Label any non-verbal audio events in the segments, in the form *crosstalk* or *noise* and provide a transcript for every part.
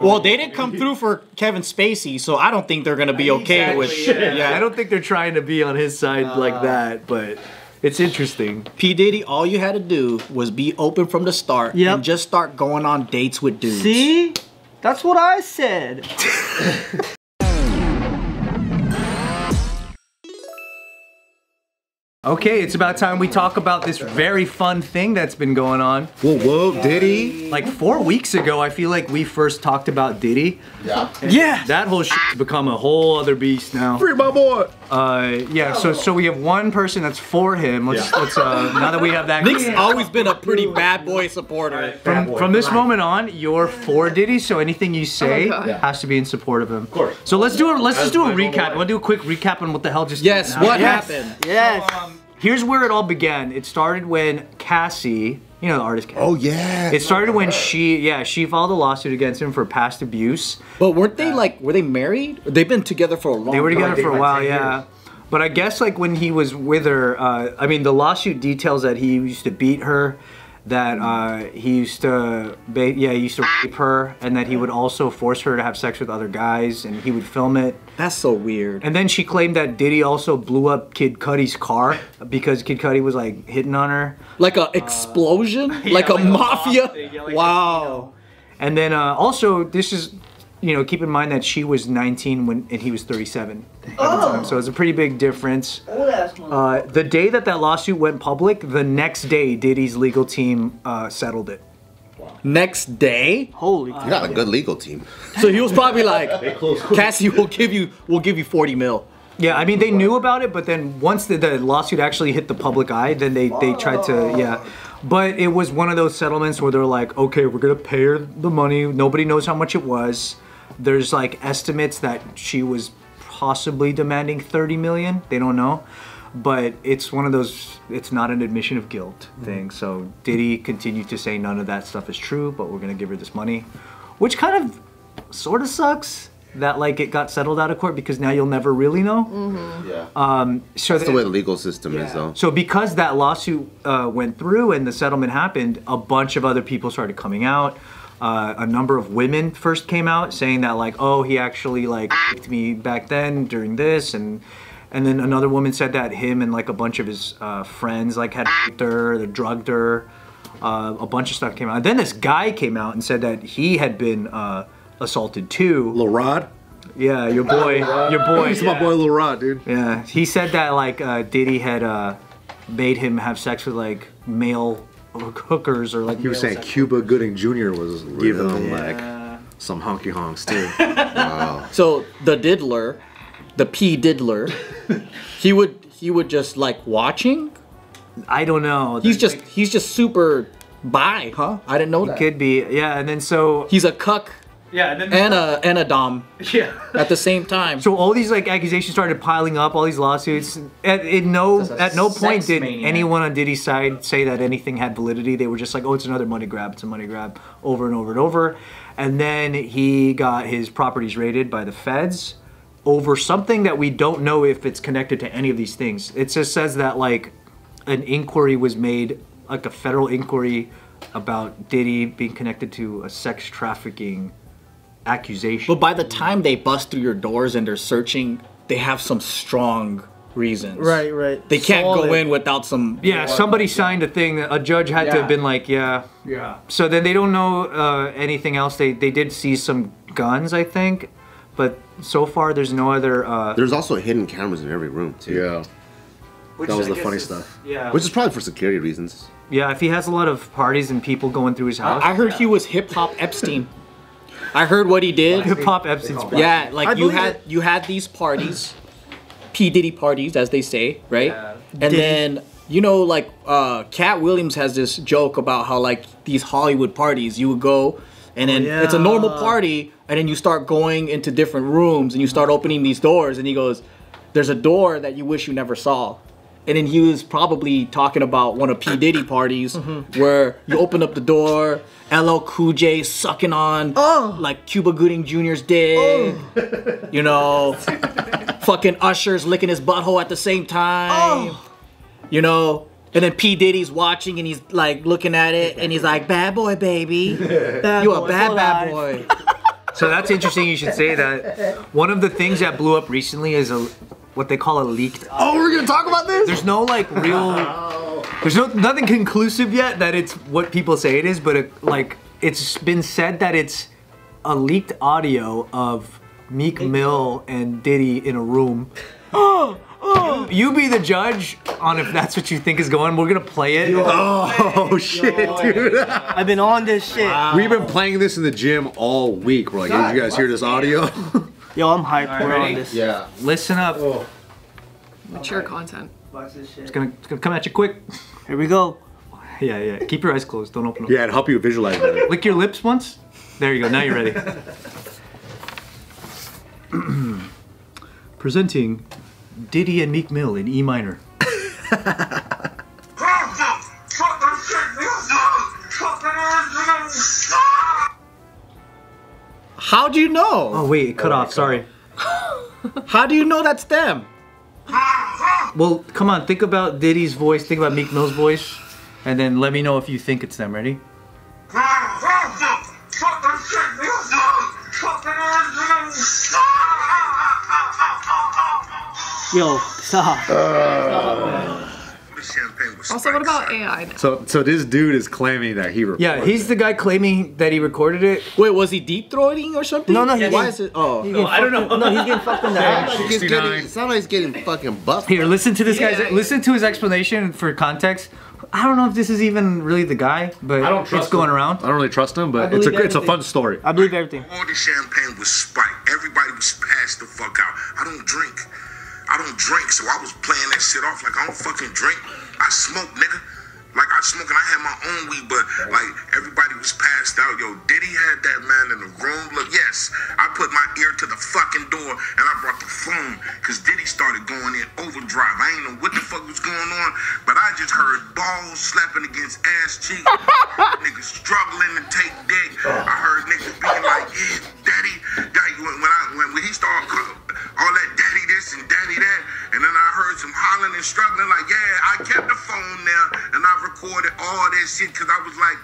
Well, they didn't come through for Kevin Spacey, so I don't think they're gonna be okay with. Yeah, I don't think they're trying to be on his side uh. like that, but it's interesting. P Diddy, all you had to do was be open from the start Yep. and just start going on dates with dudes. See? That's what I said. *laughs* Okay, it's about time we talk about this very fun thing that's been going on. Whoa, whoa, Diddy. Like four weeks ago, I feel like we first talked about Diddy. Yeah. Yeah. That whole shit's become a whole other beast now. Free my boy. Uh, yeah. So so we have one person that's for him. Let's let's uh now that we have that. Nick's always been a pretty bad boy supporter. From, from this moment on, you're for Diddy, so anything you say God. Yeah. has to be in support of him. Of course. So let's do a let's just do a recap. I want to do a quick recap on what the hell just Yes, happened. what Yes. happened? Yes. Um, here's where it all began. It started when Cassie, you know the artist Cassie. Oh yeah. It started when she, yeah, she filed a lawsuit against him for past abuse. But weren't they like, were they married? They've been together for a long They were together time. for a while, yeah. But I guess like when he was with her, uh, I mean, the lawsuit details that he used to beat her, that uh, he used to, ba- yeah, he used to rape her, and that he would also force her to have sex with other guys, and he would film it. That's so weird. And then she claimed that Diddy also blew up Kid Cudi's car because Kid Cudi was like hitting on her. Like a explosion? *laughs* like a like a bomb mafia? thing, yeah, like a- wow. And then uh, also, this is, you know, keep in mind that she was 19 when and he was 37 at the time, so it's a pretty big difference. Old ass one. Uh, the day that that lawsuit went public, the next day, Diddy's legal team uh, settled it. Next day? Holy You got a good legal team. So he was probably *laughs* like, Cassie will give you, we'll give you 40 mil. Yeah, I mean they knew about it, but then once the, the lawsuit actually hit the public eye, then they they tried to yeah. But it was one of those settlements where they're like, okay, we're gonna pay her the money. Nobody knows how much it was. There's like estimates that she was possibly demanding 30 million. They don't know. But it's one of those, it's not an admission of guilt thing. So Diddy continued to say none of that stuff is true, but we're gonna give her this money. Which kind of sort of sucks that like it got settled out of court because now you'll never really know. Yeah. So That's the way the legal system is, though. so because that lawsuit uh, went through and the settlement happened, a bunch of other people started coming out. Uh, a number of women first came out saying that like, oh, he actually like raped me back then during this, and and then another woman said that him and like a bunch of his uh, friends like had raped her, they drugged her. Uh, a bunch of stuff came out. And then this guy came out and said that he had been uh, assaulted too. Lil Rod. Yeah, your boy, *laughs* your boy. He's my boy Lil Rod, dude. Yeah, he said that like uh, Diddy had uh, made him have sex with like male hookers or like He was saying Cuba Gooding Jr. was giving him like some honky honks too. *laughs* wow. So the diddler, the P diddler, he would, he would just like watching? I don't know. He's just, he's just super bi, huh? I didn't know that. could be yeah, and then so He's a cuck yeah, and then and a, and a dom *laughs* yeah. at the same time. So all these like accusations started piling up, all these lawsuits. At, at no at no point did maniac. anyone on Diddy's side say that anything had validity. They were just like, oh, it's another money grab. It's a money grab over and over and over. And then he got his properties raided by the feds over something that we don't know if it's connected to any of these things. It just says that like an inquiry was made, like a federal inquiry about Diddy being connected to a sex trafficking accusation. But by the time they bust through your doors and they're searching, they have some strong reasons. Right, right. They can't go in without some. Yeah, somebody signed a thing. that A judge had to have been like, yeah, yeah. So then they don't know uh, anything else. They they did see some guns, I think, but so far there's no other. Uh, There's also hidden cameras in every room, too. yeah. which That was I the guess funny is- stuff. Yeah, Which is probably for security reasons. yeah. If he has a lot of parties and people going through his house, I heard he was hip hop Epstein. I heard what he did. hip hop Epstein's. Yeah, like you believe had it. you had these parties, P Diddy parties, as they say, right? Yeah. And then you know, like uh, Katt Williams has this joke about how like these Hollywood parties, you would go, and then oh, it's a normal party, and then you start going into different rooms, and you start opening these doors, and he goes, "There's a door that you wish you never saw." And then he was probably talking about one of P Diddy parties mm-hmm. where you open up the door, LL Cool J sucking on oh. like Cuba Gooding Jr.'s dick, oh. you know, fucking Usher's licking his butthole at the same time, you know. And then P Diddy's watching and he's like looking at it and he's like, "Bad boy, baby, *laughs* you a boy bad for bad boy." *laughs* So that's interesting. You should say that. One of the things that blew up recently is a what they call a leaked. Oh, we're gonna talk about this? There's no like real. *laughs* Oh. There's no nothing conclusive yet that it's what people say it is, but it, like it's been said that it's a leaked audio of Meek Mill and Diddy in a room. *gasps* *gasps* Oh, *gasps* You be the judge on if that's what you think is going. We're gonna play it. Oh oh shit, dude. *laughs* I've been on this shit. We've been playing this in the gym all week. We're like, hey, did you guys hear this audio? *laughs* Yo, I'm hyped. We're on this. Yeah. Listen up. Mature content. It's gonna, it's gonna come at you quick. Here we go. Yeah, yeah. Keep your eyes closed. Don't open them. yeah, it'd help you visualize better. Lick your lips once. There you go. Now you're ready. *laughs* *clears throat* Presenting Diddy and Meek Mill in E minor. How do you know? Oh wait, it cut oh, off. Sorry. How do you know that's them? Well, come on. Think about Diddy's voice. Think about Meek Mill's voice, and then let me know if you think it's them. Ready? Yo, stop. Uh, also, what about AI now? So, so this dude is claiming that he recorded. Yeah, he's the guy claiming that he recorded it. Wait, was he deep throating or something? No, no, he Why didn't. is it? Oh, I don't know. No, he's getting fucked in the ass. He's getting, it sounds like he's getting fucking buffed. Here, listen to this guy's. Yeah. Listen to his explanation for context. I don't know if this is even really the guy, but I don't it's going him. around. I don't really trust him, but it's a believe it's a fun story. I believe everything. All the champagne was spiked. Everybody was passed the fuck out. I don't drink. I don't drink, so I was playing that shit off like I don't fucking drink. I smoke, nigga. Like I smoke and I had my own weed, but like everybody was passed out. Yo, Diddy had that man in the room. Look, yes, I put my ear to the fucking door and I brought the phone because Diddy started going in overdrive. I ain't know what the fuck was going on, but I just heard balls slapping against ass cheeks, *laughs* niggas struggling to take dick. I heard niggas being like, yeah, daddy. When, I when, when he started all that daddy this and daddy that, and then I heard some hollering and struggling. Like, yeah, I kept the phone there and I recorded all that shit because I was like,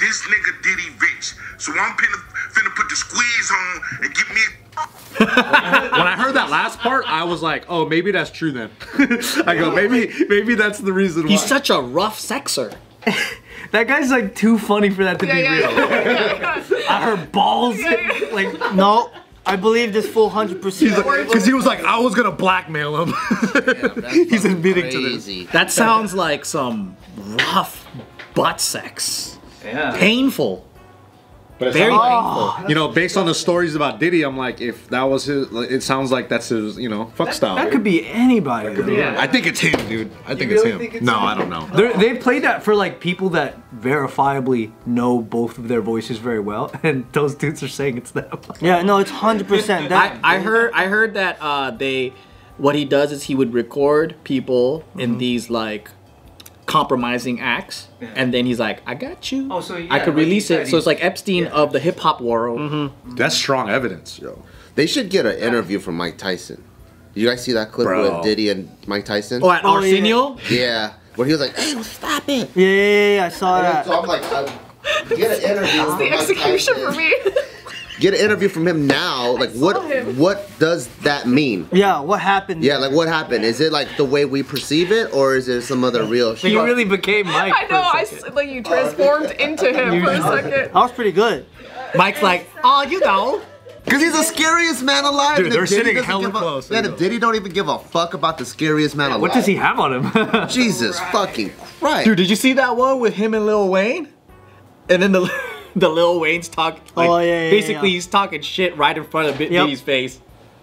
this nigga Diddy rich, so I'm finna, finna put the squeeze on and get me. A- When I heard that last part, I was like, oh, maybe that's true then. *laughs* I go, maybe maybe that's the reason why. he's such a rough sexer. *laughs* That guy's like too funny for that to Yeah, be yeah, real. yeah, yeah. *laughs* I heard balls. Like No, I believe this full hundred percent. Because he was like, I was gonna blackmail him. *laughs* He's admitting to this. That sounds like some rough butt sex. yeah. Painful. But Very Oh. painful. You know, based on the stories about Diddy, I'm like, if that was his, like, it sounds like that's his, you know, fuck style. That could be anybody. though. I think it's him, dude. I think really it's him. think it's no, him? I don't know. They're, they played that for like people that verifiably know both of their voices very well, *laughs* and those dudes are saying it's them. Yeah, no, it's hundred percent. *laughs* I, I heard I heard that uh, they what he does is he would record people in these like compromising acts and then he's like I got you Oh, so, I could like release it so it's like Epstein of the hip hop world mm-hmm. That's strong evidence, yo. They should get an interview from Mike Tyson. You guys see that clip Bro. with Diddy and Mike Tyson? oh at Oh, yeah. Arsenio yeah. Where he was like, hey, stop it. Yeah, yeah, yeah, yeah, I saw And that. so I'm like, I, get an interview. from The Mike execution Tyson. for me. *laughs* Get an interview from him now. Like, what? him. What does that mean? Yeah, what happened? Yeah, like what happened? Is it like the way we perceive it, or is there some other real shit? You really became Mike. I for know. a I second. like you transformed into him for a second. that was pretty good. Mike's like oh you know Because he's the scariest man alive. Dude, and if they're Diddy sitting hella give a- close. Man, if Diddy don't even give a fuck about the scariest man alive. What does he have on him? Jesus fucking Christ. dude did you see that one with him and Lil Wayne and then the *laughs* the Lil Wayne's talk like Oh, yeah, yeah, basically yeah. he's talking shit right in front of Bit Yep. Diddy's face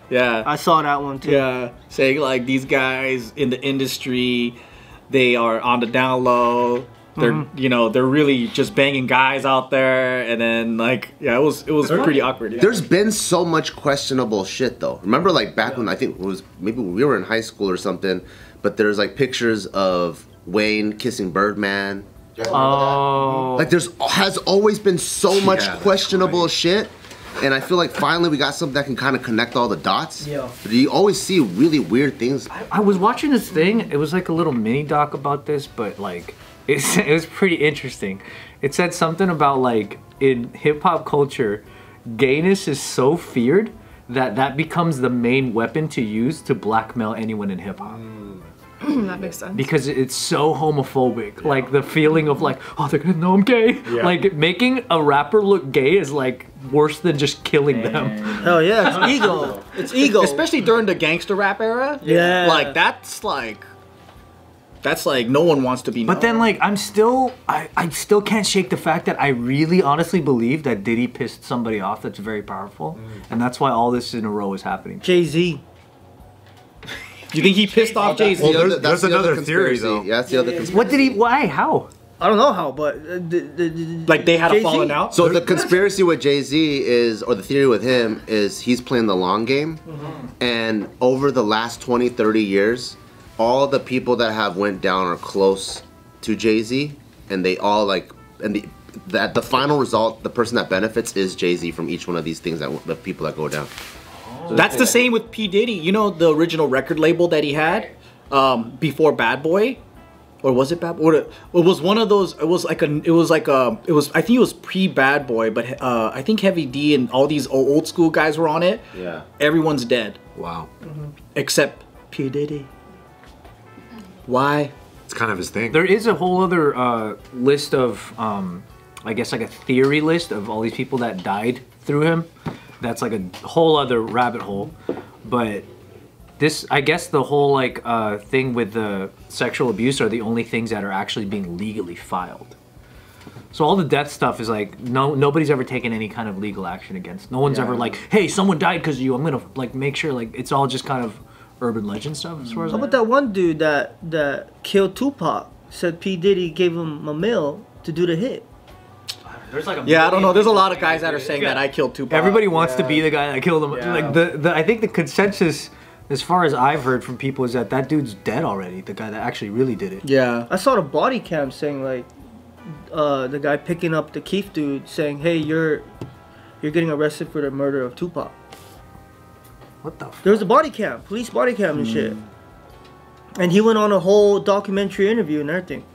yeah I saw that one too. Yeah, saying like these guys in the industry, they are on the down low. They're Mm-hmm. you know they're really just banging guys out there, and then like yeah, it was it was pretty awkward. Yeah. There's been so much questionable shit though. Remember like back when I think it was maybe we were in high school or something, but there's like pictures of Wayne kissing Birdman. Oh, Like there's has always been so much Yeah, that's questionable shit. And I feel like finally we got something that can kind of connect all the dots. Yeah. But you always see really weird things. I was watching this thing. It was like a little mini doc about this, but like *laughs* it's, it was pretty interesting. It said something about like in hip hop culture, gayness is so feared that that becomes the main weapon to use to blackmail anyone in hip hop. *clears throat* that makes sense. because it's so homophobic. Like the feeling of like, oh, they're gonna know I'm gay. Like making a rapper look gay is like worse than just killing them. *laughs* Hell yeah, it's ego. It's ego. Especially during the gangster rap era. Yeah. Like that's like that's like no one wants to be. But then like I'm still I, I still can't shake the fact that I really honestly believe that Diddy pissed somebody off that's very powerful. Mm. And that's why all this in a row is happening. Jay Z. you think he pissed off Jay Z? Well, there's- that's there's the other another theory, conspiracy. though. Yeah, that's the other conspiracy. What did he why? How? I don't know how, but uh, the, the, the, like they had a Jay-Z? falling out. So the conspiracy with Jay Z is, or the theory with him is, he's playing the long game, and over the last 20, 30 years, all the people that have went down are close to Jay Z, and they all like, and the that the final result, the person that benefits is Jay Z from each one of these things that the people that go down. That's the same with P Diddy. You know the original record label that he had um, before Bad Boy, or was it Bad? Boy? It was one of those. It was like a. It was like a. It was. I think it was pre Bad Boy, but uh, I think Heavy D and all these old, old school guys were on it. Yeah. Everyone's dead Wow. except P Diddy. Why? It's kind of his thing. There is a whole other uh, list of, um, I guess, like a theory list of all these people that died through him. That's like a whole other rabbit hole. But this, I guess, the whole like uh, thing with the sexual abuse are the only things that are actually being legally filed. So all the death stuff is like no nobody's ever taken any kind of legal action against. No one's ever like, hey, someone died because of you. I'm gonna like make sure like it's all just kind of urban legend stuff as far as How about that one dude that that killed Tupac? Said P Diddy gave him a mill to do the hit. There's like a Yeah, I don't know. There's a lot of guys that are saying that I killed Tupac. Everybody wants to be the guy that killed him. Yeah. Like the, the I think the consensus, as far as I've heard from people, is that that dude's dead already. The guy that actually really did it. Yeah. I saw the body cam saying like, uh, the guy picking up the Keith dude saying, "Hey, you're, you're getting arrested for the murder of Tupac." What the? F- There was a body cam, police body cam and shit. And he went on a whole documentary interview and everything.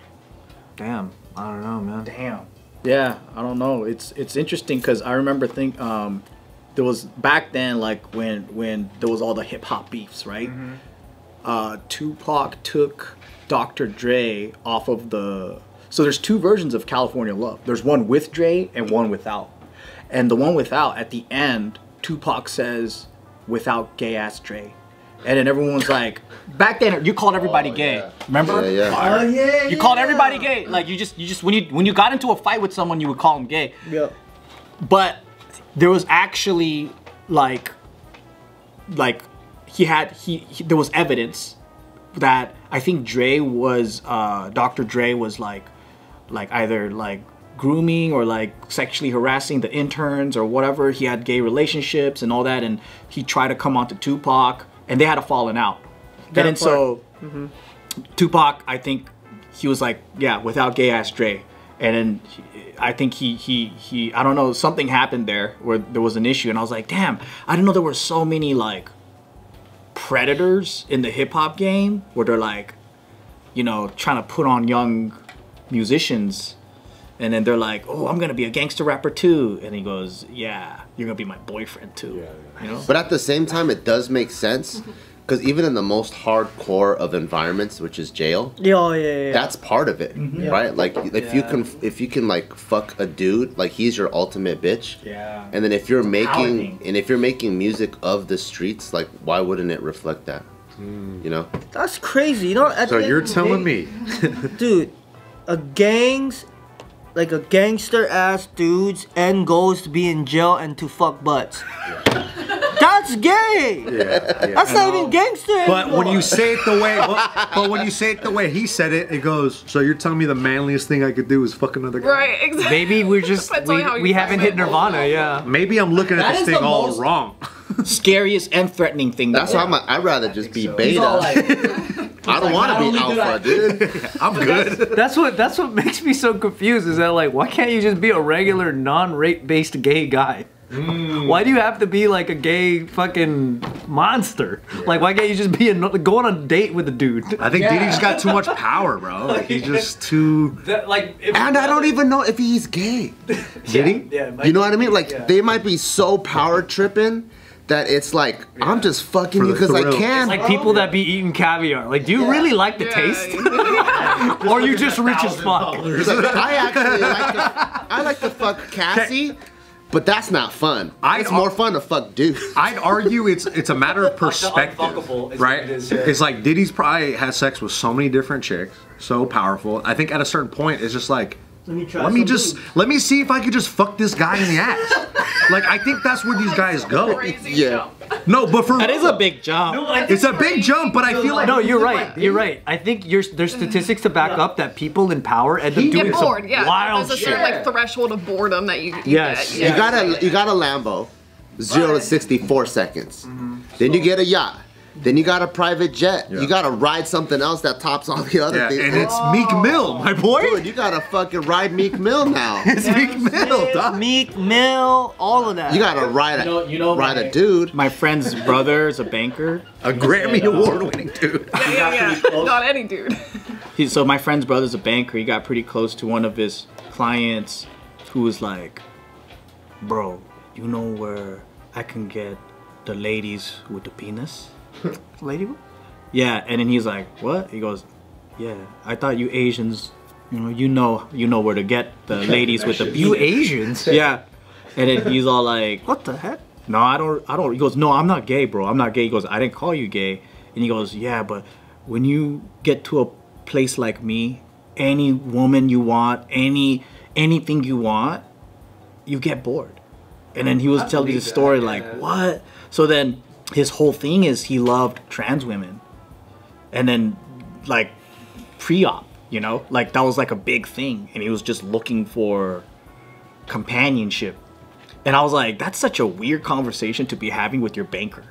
Damn. I don't know, man. Damn. Yeah, I don't know. It's it's interesting because I remember think um, there was back then like when when there was all the hip hop beefs, right? Uh, Tupac took Dr. Dre off of the. So there's two versions of California Love. There's one with Dre and one without. And the one without, at the end, Tupac says, "Without gay ass Dre," and then everyone's like, back then you called everybody Oh, gay. yeah. Remember? Yeah, yeah. Fire. yeah, You called everybody gay. Like you just you just when you when you got into a fight with someone, you would call them gay. Yeah. But there was actually like like he had he, he there was evidence that I think Dre was uh Dr. Dre was like like either like grooming or like sexually harassing the interns or whatever. He had gay relationships and all that and he tried to come on to Tupac and they had a falling out. That and then so mm-hmm. Tupac, I think he was like, yeah, without gay ass Dre. And then he- I think he, he, he, I don't know, something happened there where there was an issue. And I was like, damn, I didn't know there were so many like predators in the hip hop game where they're like, you know, trying to put on young musicians. And then they're like, oh, I'm going to be a gangster rapper too. And he goes, yeah, you're going to be my boyfriend too. You know? But at the same time, it does make sense *laughs* because even in the most hardcore of environments, which is jail, oh, Yeah, oh, yeah, yeah. that's part of it, mm-hmm. right? Like if you can, if you can like fuck a dude, like he's your ultimate bitch. Yeah. And then if you're making, thing. and if you're making music of the streets, like why wouldn't it reflect that? Hmm. You know? That's crazy. You know, at so the you're of telling day- me dude, a gang's like a gangster ass dude's end goal is to be in jail and to fuck butts. That's gay. That's not even gangster. But when you say it the way, but, but when you say it the way he said it, it goes. So you're telling me the manliest thing I could do is fuck another guy? Right, exactly. Maybe we're *laughs* just we, on how you we haven't hit frame it. Nirvana. Yeah. Maybe I'm looking at That this thing all wrong. Scariest and threatening thing. That's that why I'm. Like, I'd rather just be He's beta. *laughs* all like, I don't want to be not only alpha, did dude. *laughs* I'm good. That's what that's what makes me so confused. Is that like why can't you just be a regular non-rape based gay guy? Mm. Why do you have to be like a gay fucking monster. Like, why can't you just be a, go on a date with a dude? I think Diddy just got too much power, bro. *laughs* Like he's just too. That, like, if- And I don't even know if he's gay. *laughs* Did he? Yeah, You know be- what I mean? Like yeah. they might be so power tripping that it's like I'm just fucking you because I thrill. can. Like people that be eating caviar. Like, do you really like the taste? *laughs* or are you just rich as fuck? Like, I actually like to, I like to fuck Cassie, but that's not fun. I- it's more fun to fuck dudes. I'd argue it's it's a matter of *laughs* perspective, unfuckable is what right? it is, yeah. It's like Diddy's probably had sex with so many different chicks, so powerful. I think at a certain point, it's just like, Let me try let me just boobs. let me see if I could just fuck this guy in the ass. like I think that's where these guys go. Crazy Yeah. jump. No, but for That is a big jump. it's a big jump, but I feel like No, you're right. You're right. I think you're, there's statistics to back up that people in power end up You doing get some bored, yeah. wild There's a shit. certain like threshold of boredom that you, you Yes. get. You got a you got a Lambo, zero to sixty four seconds. Mm-hmm. Then you get a yacht. Then you got a private jet. Yeah. You gotta ride something else that tops all the other yeah, things. and it's Meek Mill, my boy. Dude, you gotta fucking ride Meek Mill now. *laughs* It's Meek Mill, dog. Meek Mill, all of that. You gotta ride a You know, you know ride my, a dude. My friend's brother is a banker. A Grammy award-winning dude. Yeah, yeah, yeah. Not any dude. He, so my friend's brother's a banker. He got pretty close to one of his clients, who was like, "Bro, you know where I can get the ladies with the penis?" *laughs* Lady? Yeah, and then he's like, "What?" He goes, "Yeah, I thought you Asians, you know, you know, you know where to get the *laughs* ladies with the penis." You Asians? *laughs* Yeah, and then he's all like, What the heck? no, I don't, I don't. He goes, no, I'm not gay, bro. I'm not gay. He goes, I didn't call you gay. And he goes, yeah, but when you get to a place like me, any woman you want, any anything you want, you get bored. And then he was telling me the story like, what? So then his whole thing is he loved trans women, and then like pre-op, you know, like that was like a big thing, and he was just looking for companionship. And I was like, that's such a weird conversation to be having with your banker.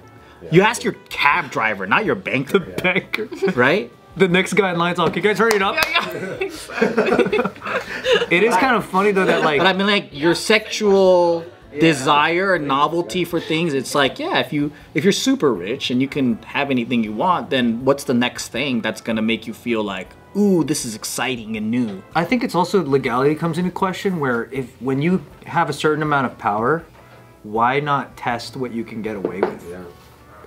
You ask your cab driver, not your banker, Banker. *laughs* right? The next guy in line's all, okay, guys, hurry it up. Yeah, yeah. *laughs* Exactly. *laughs* It is kind of funny though that like But I mean, like your sexual desire and novelty for things. It's like, yeah, if you if you're super rich and you can have anything you want, then what's the next thing that's gonna make you feel like, ooh, this is exciting and new? I think it's also legality comes into question where if when you have a certain amount of power, why not test what you can get away with?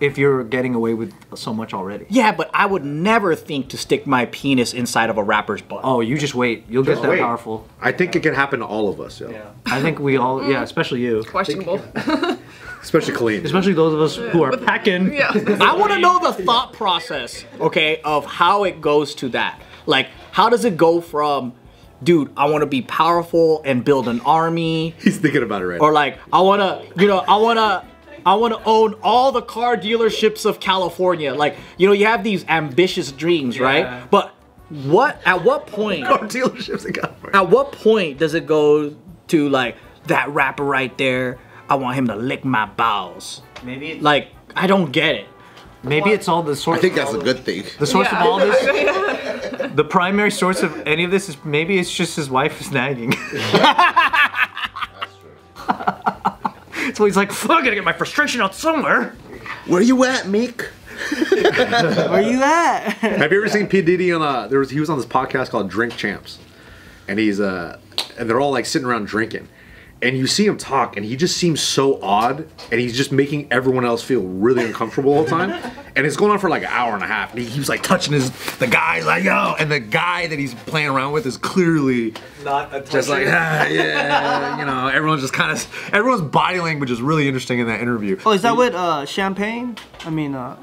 Yeah. If you're getting away with so much already. Yeah, but I would never think to stick my penis inside of a rapper's butt. Oh, you just wait. You'll get that wait. powerful. I think it can happen to all of us, yo. I think we all, yeah, especially you. Questionable. Especially Colleen. Especially those of us who are packing. Yeah. I want to know the thought process, okay, of how it goes to that. Like, how does it go from, dude, I want to be powerful and build an army, He's thinking about it right or like, I want to, you know, I want to. I want to own all the car dealerships of California. Like, you know, you have these ambitious dreams, Yeah. right? But what at what point now. Dealerships in California. at what point does it go to like that rapper right there? I want him to lick my bowels. Maybe Like, I don't get it. maybe it's all the source. I source. think that's a good thing. the source Yeah. of all this. *laughs* The primary source of any of this is maybe it's just his wife is nagging. *laughs* so he's like, "Fuck, I gotta get my frustration out somewhere." Where you at, Meek? *laughs* Where you at? Have you ever seen P Diddy on uh there was he was on this podcast called Drink Champs, and he's uh and they're all like sitting around drinking, and you see him talk, and he just seems so odd, and he's just making everyone else feel really uncomfortable all the time, *laughs* and it's going on for like an hour and a half, and he, he was like touching his the guy like yo, and the guy that he's playing around with is clearly Not a just like ah, yeah, *laughs* you know, everyone's just kind of everyone's body language is really interesting in that interview. oh, is that with uh, Champagne? I mean, uh,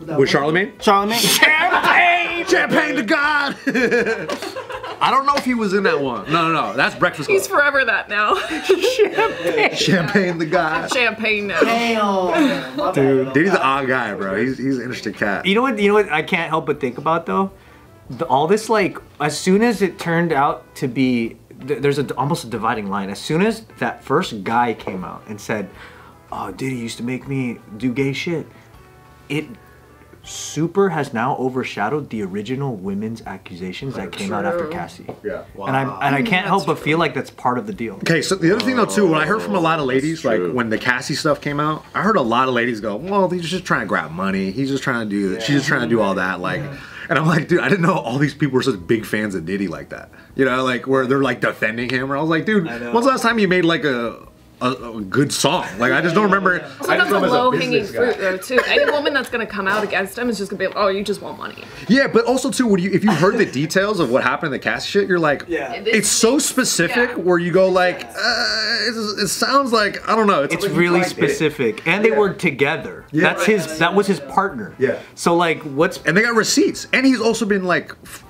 with Charlemagne? Charlemagne? *laughs* Champagne, champagne to God. I don't know if he was in that one. No, no, no. That's Breakfast Club. He's forever that now. *laughs* Champagne the guy. Champagne now. Damn. Dude, he's an odd guy, bro. He's he's an interesting cat. You know what? You know what? I can't help but think about though. The, all this like, as soon as it turned out to be, th- there's a almost a dividing line. As soon as that first guy came out and said, "Oh, Diddy used to make me do gay shit," it Super has now overshadowed the original women's accusations that came out after Cassie. Yeah. And I and I can't help but feel like that's part of the deal. Okay, so the other thing though too, when I heard from a lot of ladies, like when the Cassie stuff came out, I heard a lot of ladies go, "Well, he's just trying to grab money. He's just trying to do that. She's just trying to do all that." Like, and I'm like, dude, I didn't know all these people were such big fans of Diddy like that. You know, like where they're like defending him. And I was like, dude, know. when's the last time you made like a a, a good song? Like, I just don't remember. So I that's just know a low hanging fruit, though, too. Any woman that's gonna come out against him is just gonna be like, "Oh, you just want money." Yeah, but also too, when you if you heard the details of what happened in the cast shit, you're like, Yeah. it's so specific Yeah. where you go like, uh, it sounds like I don't know. It's really specific, and they were together. Yeah. That's his. That was his partner. Yeah. So like, what's and they got receipts, and he's also been like, f-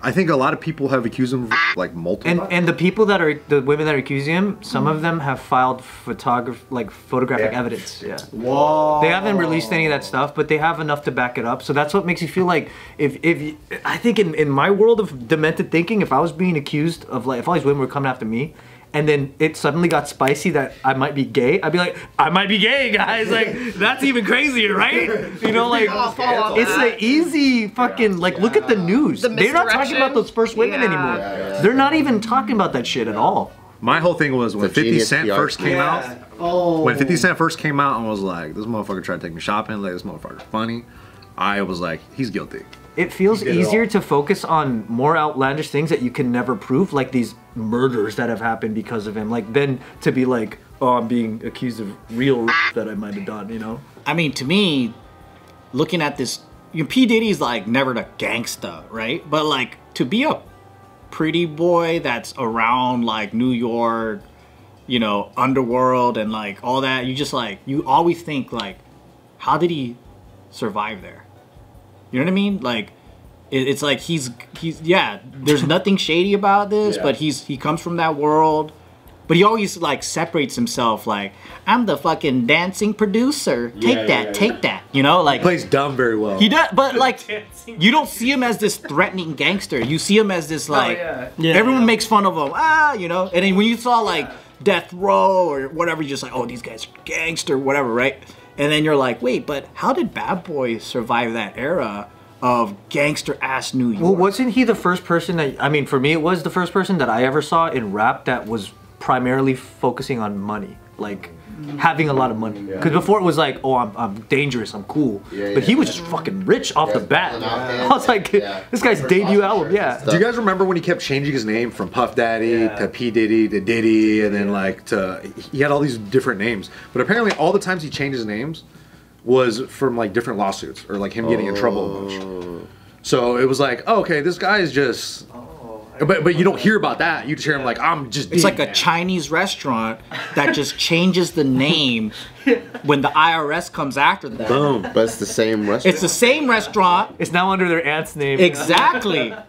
I think a lot of people have accused him of like multiple. and and the people that are the women that are accusing him, some of them have filed photograph like photographic Yeah. evidence. Yeah. Whoa. They haven't released any of that stuff, but they have enough to back it up. So that's what makes you feel like if if you, I think in in my world of demented thinking, if I was being accused of like if all these women were coming after me. And then it suddenly got spicy that I might be gay. I'd be like, I might be gay, guys. Like that's even crazier, right? You know, like oh, I'll fall off it's that. an easy fucking like. Look at the news. The They're not talking about those first women Yeah. anymore. Yeah, They're not even talking about that shit at all. My whole thing was when 50 Cent PR first came Yeah. out. Oh. When 50 Cent first came out and was like, this motherfucker tried to take me shopping, like this motherfucker's funny. I was like, he's guilty. It feels did it easier to focus on more outlandish things that you can never prove, like these murders that have happened because of him, like then to be like, oh, I'm being accused of real that I might have done, you know? I mean, to me, looking at this, you know, P Diddy's like never the gangsta, right? But like to be a pretty boy that's around like New York, you know, underworld and like all that, you just like you always think like, how did he survive there? You know what I mean? Like, it's like he's he's yeah. There's nothing shady about this, but he's he comes from that world. But he always like separates himself. Like I'm the fucking dancing producer. Take that, take that. You know, like Plays dumb very well. he does. But like you don't see him as this threatening gangster. You see him as this like yeah. Yeah. everyone makes fun of him. Ah, you know. And then when you saw like Death Row or whatever, you're just like, oh, these guys are gangster, whatever, right? And then you're like, wait, but how did Bad Boy survive that era of gangster ass New York? Well, wasn't he the first person that, I mean, for me, it was the first person that I ever saw in rap that was primarily focusing on money. Like, having a lot of money. Because before it was like, oh, I'm, I'm dangerous, I'm cool. Yeah, but he was yeah. just fucking rich off the bat. and *laughs* I was like, Yeah. this guy's First debut Oscar album, yeah. Do you guys remember when he kept changing his name from Puff Daddy to P Diddy to Diddy, and then like to he had all these different names. But apparently, all the times he changed his names was from like different lawsuits or like him getting in trouble a bunch. So it was like, oh, okay, this guy is just. But but you don't hear about that. You just hear him like, I'm just. It's like Diddy a now." Chinese restaurant that just changes the name when the IRS comes after them. Boom. But it's the same restaurant. It's the same restaurant. It's now under their aunt's name. Exactly. *laughs*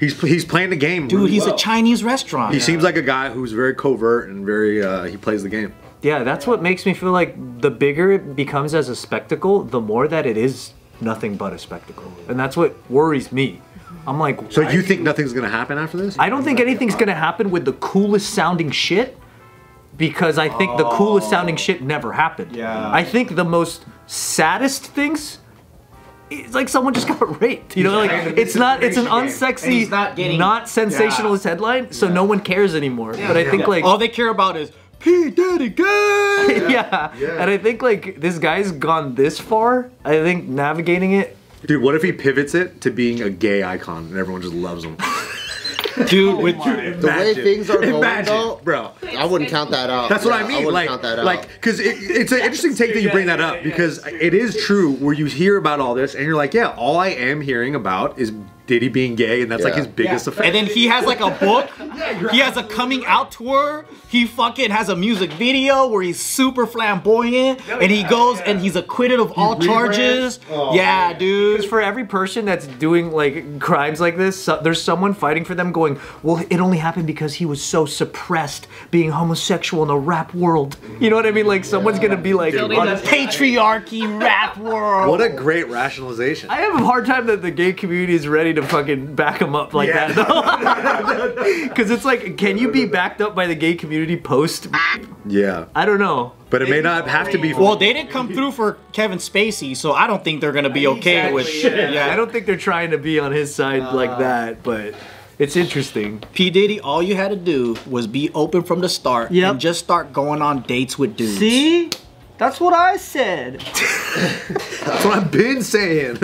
He's he's playing the game. Dude, really he's a. Chinese restaurant. He seems like a guy who's very covert and very. Uh, he plays the game. Yeah, that's what makes me feel like the bigger it becomes as a spectacle, the more that it is nothing but a spectacle. And that's what worries me. I'm like, So you think nothing's gonna happen after this? I don't think anything's gonna happen with the coolest sounding shit because I think the coolest oh. sounding shit never happened. Yeah. I think the most saddest things it's like someone just *laughs* got raped. You know, like it's not it's an unsexy, not getting- not sensationalist headline, so no one cares anymore. Yeah, But I think like All they care about is P Diddy gay. *laughs* yeah. yeah. And I think like this guy's gone this far. I think navigating it. Dude, what if he pivots it to being a gay icon and everyone just loves him? *laughs* Dude, oh with the way things are going, Imagine, though, bro. I wouldn't count that out. That's what Yeah, I mean. wouldn't like, count that out. like, because it, it's an interesting take that you bring that up because it is true where you hear about all this and you're like, yeah, all I am hearing about is Diddy being gay and that's like his biggest and then he has like a book. *laughs* He has a coming out tour. He fucking has a music video where he's super flamboyant and he goes and he's acquitted of all charges. Oh, yeah, Because dude. for every person that's doing like crimes like this, so, there's someone fighting for them going, well, it only happened because he was so suppressed being homosexual in the rap world. You know what I mean? Like someone's gonna be like, Building "Oh, the Patriarchy rap world. what a great rationalization. I have a hard time that the gay community is ready funny to fucking back him up like that though. *laughs* *laughs* Because it's like, can you be backed up by the gay community post? Yeah, I don't know. but it may not have to be. Well, they didn't come through for Kevin Spacey, so I don't think they're gonna be okay with. yeah. I don't think they're trying to be on his side uh. like that, but it's interesting. P Diddy, all you had to do was be open from the start Yep. and just start going on dates with dudes. See? That's what I said. *laughs* That's what I've been saying.